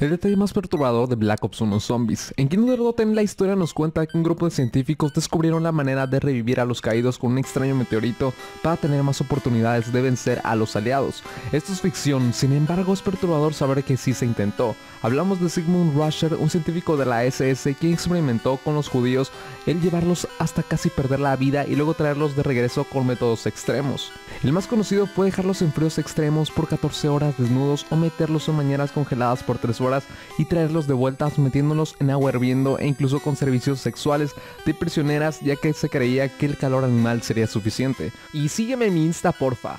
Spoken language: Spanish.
El detalle más perturbador de Black Ops 1 Zombies. En Kingdom Rotten la historia nos cuenta que un grupo de científicos descubrieron la manera de revivir a los caídos con un extraño meteorito para tener más oportunidades de vencer a los aliados. Esto es ficción, sin embargo es perturbador saber que sí se intentó. Hablamos de Sigmund Rusher, un científico de la SS quien experimentó con los judíos el llevarlos hasta casi perder la vida y luego traerlos de regreso con métodos extremos. El más conocido fue dejarlos en fríos extremos por 14 horas desnudos o meterlos en mañanas congeladas por 3 horas y traerlos de vuelta metiéndolos en agua hirviendo e incluso con servicios sexuales de prisioneras ya que se creía que el calor animal sería suficiente. Y sígueme en mi Insta porfa.